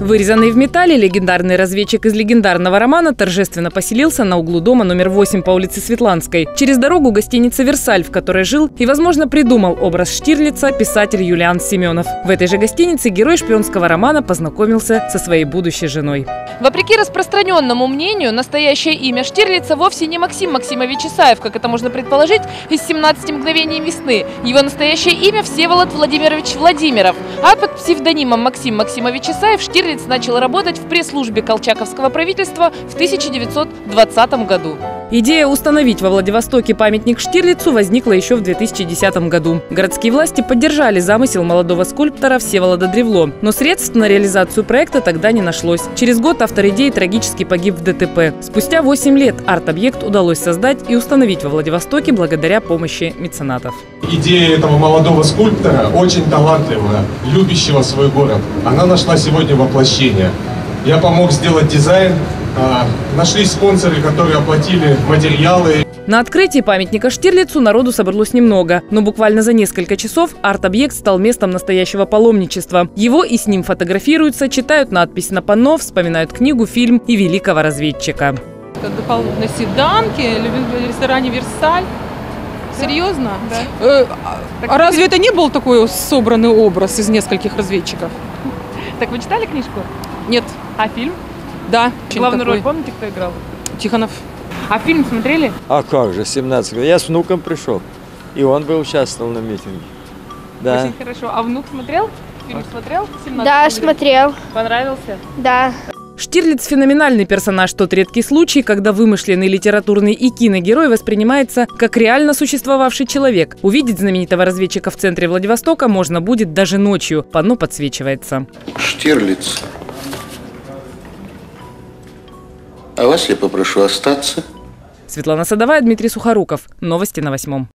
Вырезанный в металле легендарный разведчик из легендарного романа торжественно поселился на углу дома номер 8 по улице Светланской. Через дорогу гостиница «Версаль», в которой жил и, возможно, придумал образ Штирлица писатель Юлиан Семенов. В этой же гостинице герой шпионского романа познакомился со своей будущей женой. Вопреки распространенному мнению, настоящее имя Штирлица вовсе не Максим Максимович Исаев, как это можно предположить из «17 мгновений весны». Его настоящее имя Всеволод Владимирович Владимиров. А псевдонимом Максим Максимович Исаев Штирлиц начал работать в пресс-службе Колчаковского правительства в 1920 году. Идея установить во Владивостоке памятник Штирлицу возникла еще в 2010 году. Городские власти поддержали замысел молодого скульптора Всеволода Древло, но средств на реализацию проекта тогда не нашлось. Через год автор идеи трагически погиб в ДТП. Спустя 8 лет арт-объект удалось создать и установить во Владивостоке благодаря помощи меценатов. Идея этого молодого скульптора, очень талантливого, любящего свой город, она нашла сегодня воплощение. Я помог сделать дизайн, а, нашлись спонсоры, которые оплатили материалы. На открытии памятника Штирлицу народу собралось немного, но буквально за несколько часов арт-объект стал местом настоящего паломничества. Его и с ним фотографируются, читают надпись на панно, вспоминают книгу, фильм и великого разведчика. Отдыхал на Седанке, в ресторане «Версаль». Серьезно? Да. Э, а разве это не был такой собранный образ из нескольких разведчиков? Так вы читали книжку? Нет. А фильм? Да. Главную такой. роль помните, кто играл? Тихонов. А фильм смотрели? А как же, 17 лет. Я с внуком пришел. И он бы участвовал на митинге. Да. Очень хорошо. А внук смотрел? Фильм смотрел? 17 Да, мгновений? смотрел. Понравился? Да. Штирлиц – феноменальный персонаж, тот редкий случай, когда вымышленный литературный и киногерой воспринимается как реально существовавший человек. Увидеть знаменитого разведчика в центре Владивостока можно будет даже ночью. Панно подсвечивается. Штирлиц. А вас я попрошу остаться. Светлана Садовая, Дмитрий Сухоруков. Новости на восьмом.